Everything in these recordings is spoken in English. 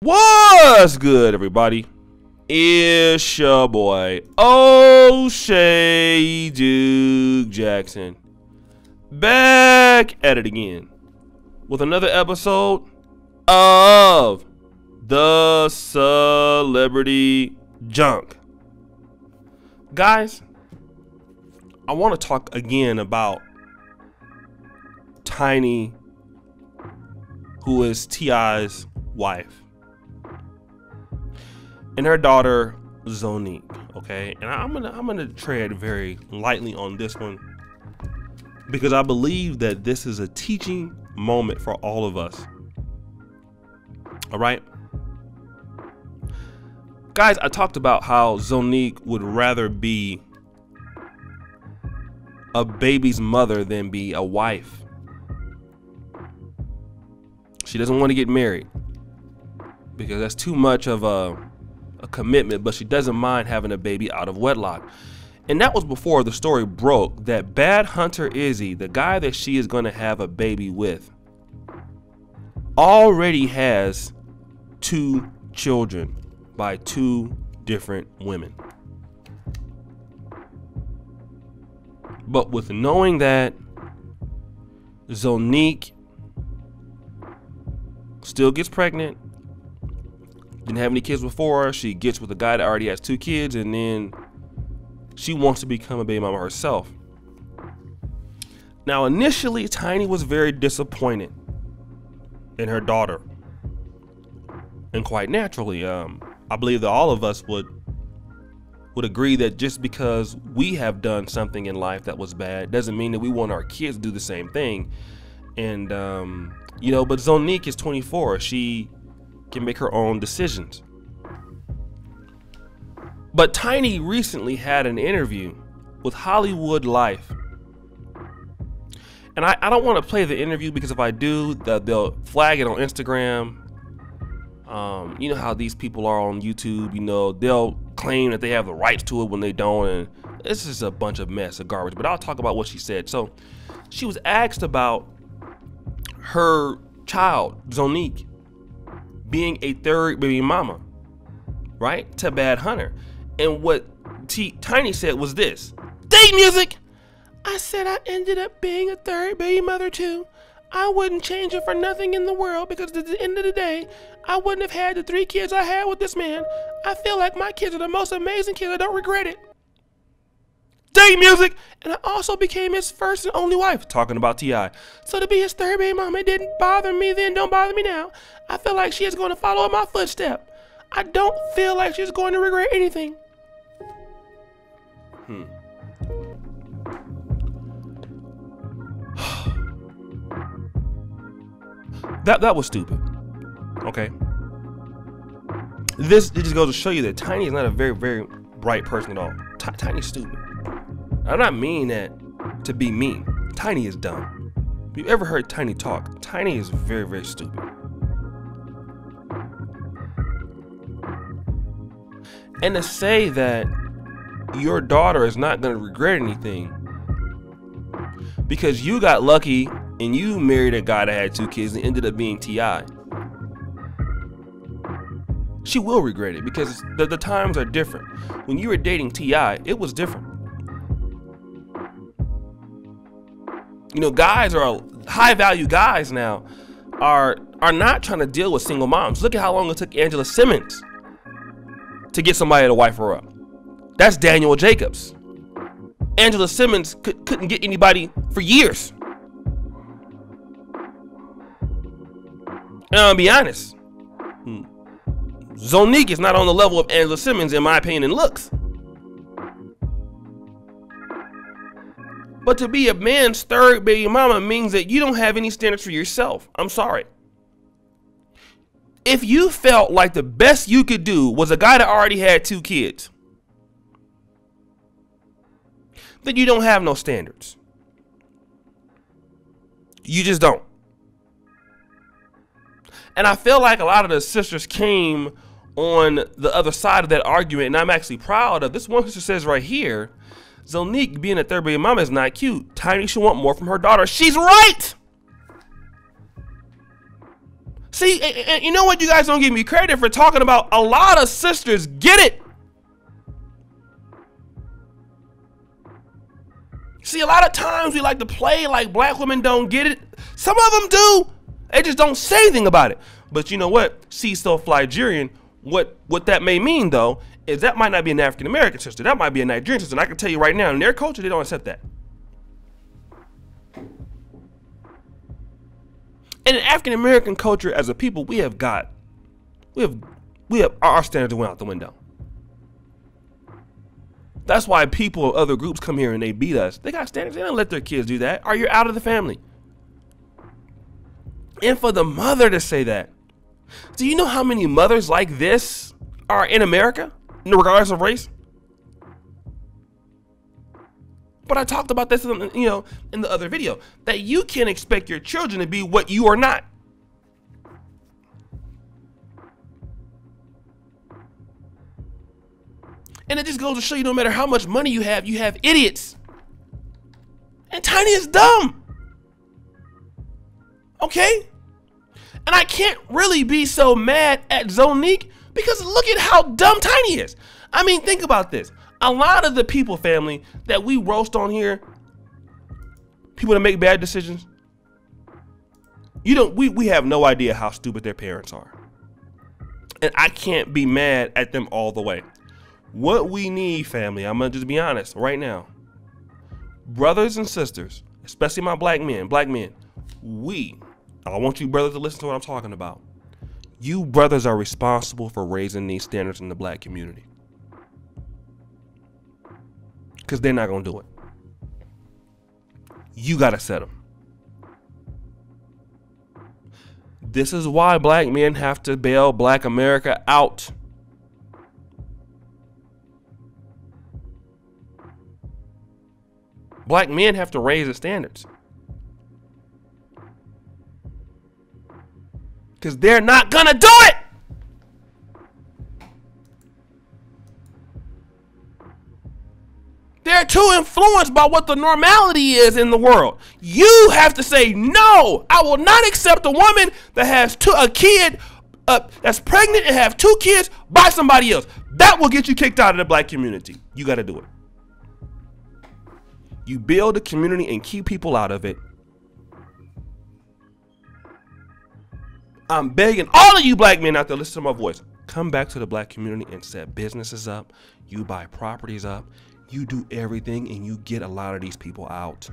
What's good, everybody? It's your boy Oshay Duke Jackson back at it again with another episode of the Celebrity Junk. Guys, I want to talk again about Tiny, who is T.I.'s wife and her daughter Zonnique. Okay, and I'm gonna I'm gonna tread very lightly on this one because I believe that this is a teaching moment for all of us. All right, guys, I talked about how Zonnique would rather be a baby's mother than be a wife. She doesn't want to get married because that's too much of a a commitment, but she doesn't mind having a baby out of wedlock. And that was before the story broke that Bandhunta Izzy, the guy that she is going to have a baby with, already has two children by two different women. But with knowing that Zonnique still gets pregnant didn't have any kids before. She gets with a guy that already has two kids, and then she wants to become a baby mama herself. Now, initially, Tiny was very disappointed in her daughter. And quite naturally, um, I believe that all of us would would agree that just because we have done something in life that was bad doesn't mean that we want our kids to do the same thing. And um, you know, but Zonnique is 24. She can make her own decisions. But Tiny recently had an interview with Hollywood Life. And I, I don't want to play the interview because if I do, the, they'll flag it on Instagram. Um, you know how these people are on YouTube, you know, they'll claim that they have the rights to it when they don't. And this is a bunch of mess of garbage. But I'll talk about what she said. So she was asked about her child, Zonnique, being a third baby mama, right? To Bandhunta. And what T Tiny said was this Date music! I said I ended up being a third baby mother too. I wouldn't change it for nothing in the world because at the end of the day, I wouldn't have had the three kids I had with this man. I feel like my kids are the most amazing kids. I don't regret it. Music! And I also became his first and only wife, talking about T.I. So to be his third baby mama, didn't bother me then, don't bother me now. I feel like she is going to follow in my footstep. I don't feel like she's going to regret anything. Hmm. that that was stupid. Okay. This it just goes to show you that Tiny is not a very very bright person at all. T Tiny's stupid. I'm not mean that to be mean. Tiny is dumb. If you ever heard Tiny talk, Tiny is very very stupid. And to say that your daughter is not going to regret anything because you got lucky and you married a guy that had two kids and ended up being T.I. She will regret it because the, the times are different. When you were dating T.I., it was different. You know, guys are high value guys now are are not trying to deal with single moms. Look at how long it took Angela Simmons to get somebody to wife her up. That's Daniel Jacobs. Angela Simmons could, couldn't get anybody for years. And I'll be honest, hmm, Zonnique is not on the level of Angela Simmons, in my opinion, in looks. But to be a man's third baby mama means that you don't have any standards for yourself. I'm sorry if you felt like the best you could do was a guy that already had two kids, then you don't have no standards. You just don't. And I feel like a lot of the sisters came on the other side of that argument, and I'm actually proud of this one sister says right here, Zonnique being a third baby mama is not cute. Tiny should want more from her daughter. She's right. See, and, and you know what? You guys don't give me credit for talking about a lot of sisters get it. See, a lot of times we like to play like black women don't get it. Some of them do. They just don't say anything about it. But you know what? See, so Nigerian. What what that may mean though is that might not be an African American sister. That might be a Nigerian sister. And I can tell you right now, in their culture, they don't accept that. And in African American culture, as a people, we have got, we have, we have our standards went out the window. That's why people of other groups come here and they beat us. They got standards. They don't let their kids do that. Or you're out of the family. And for the mother to say that, do you know how many mothers like this are in America, regardless of race? But I talked about this, in, you know, in the other video that you can't expect your children to be what you are not. And it just goes to show you no matter how much money you have, you have idiots. And Tiny is dumb. Okay? And I can't really be so mad at Zonnique because look at how dumb Tiny is. I mean, think about this. A lot of the people, family, that we roast on here, people that make bad decisions, you don't we, we have no idea how stupid their parents are. And I can't be mad at them all the way. What we need, family, I'm gonna just be honest right now. Brothers and sisters, especially my black men, black men, we, I want you brothers to listen to what I'm talking about. You brothers are responsible for raising these standards in the black community. Because they're not gonna do it. You gotta set them. This is why black men have to bail black America out. Black men have to raise the standards. Because they're not going to do it. They're too influenced by what the normality is in the world. You have to say, no, I will not accept a woman that has two, a kid uh, that's pregnant and have two kids by somebody else. That will get you kicked out of the black community. You got to do it. You build a community and keep people out of it. I'm begging all of you black men out there, listen to my voice. Come back to the black community and set businesses up. You buy properties up. You do everything and you get a lot of these people out.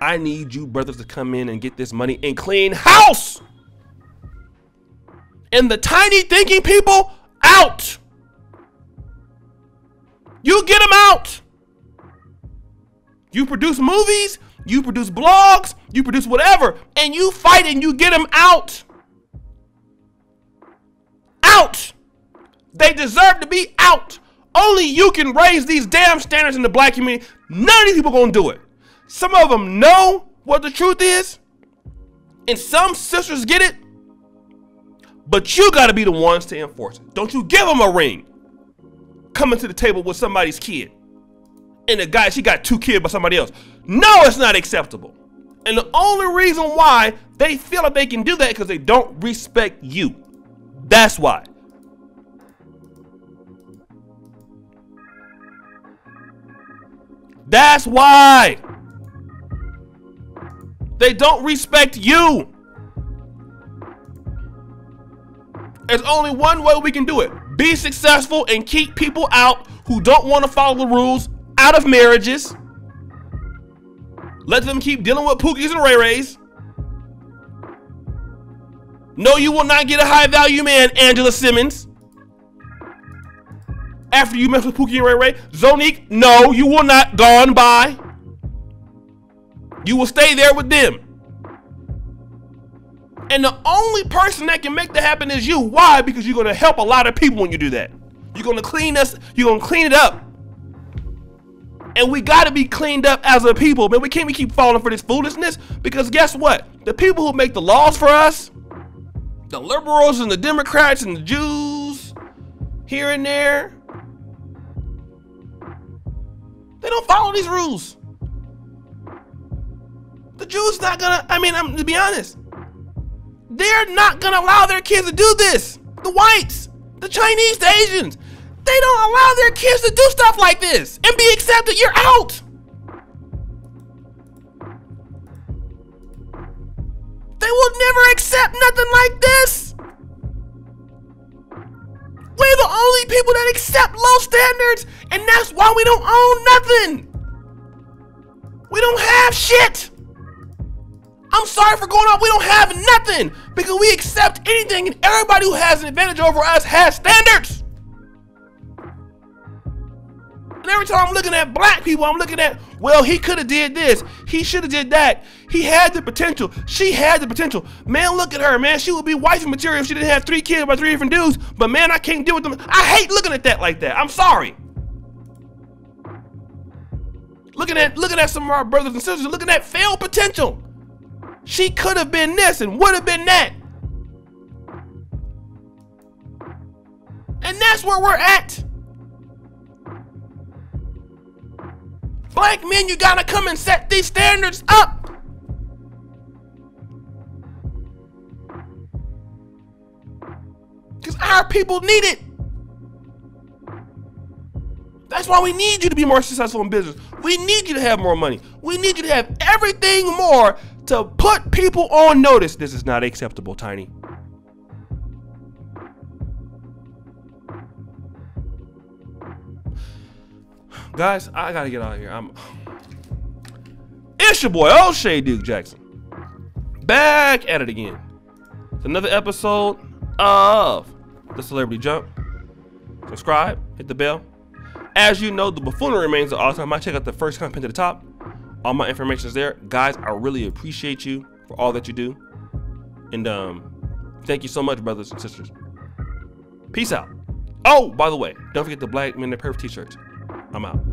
I need you brothers to come in and get this money and clean house. And the tiny thinking people out. You get them out. You produce movies, you produce blogs, you produce whatever, and you fight and you get them out. Out. They deserve to be out. Only you can raise these damn standards in the black community. None of these people gonna do it. Some of them know what the truth is, and some sisters get it, but you gotta be the ones to enforce it. Don't you give them a ring coming to the table with somebody's kid. And the guy, she got two kids by somebody else. No, it's not acceptable. And the only reason why they feel like they can do that because they don't respect you. That's why. That's why. They don't respect you. There's only one way we can do it. Be successful and keep people out who don't want to follow the rules out of marriages. Let them keep dealing with Pookies and Ray Rays. No, you will not get a high value man, Angela Simmons. After you mess with Pookie and Ray Ray. Zonnique, no, you will not. Gone by. You will stay there with them. And the only person that can make that happen is you. Why? Because you're gonna help a lot of people when you do that. You're gonna clean us, you're gonna clean it up. And we gotta be cleaned up as a people, man. We can't be keep falling for this foolishness because guess what? The people who make the laws for us, the liberals and the Democrats and the Jews here and there, they don't follow these rules. The Jews not gonna, I mean, I'm to be honest, they're not gonna allow their kids to do this. The whites, the Chinese, the Asians, they don't allow their kids to do stuff like this and be accepted. You're out. They will never accept nothing like this. We're the only people that accept low standards, and that's why we don't own nothing. We don't have shit. I'm sorry for going off. We don't have nothing because we accept anything, and everybody who has an advantage over us has standards. And every time I'm looking at black people, I'm looking at, well, he could have did this. He should have did that. He had the potential. She had the potential. Man, look at her, man. She would be wifey material if she didn't have three kids by three different dudes. But man, I can't deal with them. I hate looking at that like that. I'm sorry. Looking at looking at some of our brothers and sisters, looking at failed potential. She could have been this and would have been that. And that's where we're at. Black men, you gotta come and set these standards up. Because our people need it. That's why we need you to be more successful in business. We need you to have more money. We need you to have everything more to put people on notice. This is not acceptable, Tiny. Guys, I gotta get out of here. I'm. It's your boy Oshay Duke Jackson. Back at it again. It's another episode of The Celebrity Jump. Subscribe, hit the bell. As you know, the buffoonery remains the time. I check out the first comment to the top. All my information is there. Guys, I really appreciate you for all that you do. And um, thank you so much, brothers and sisters. Peace out. Oh, by the way, don't forget the Black Men That Perf t-shirts. I'm out.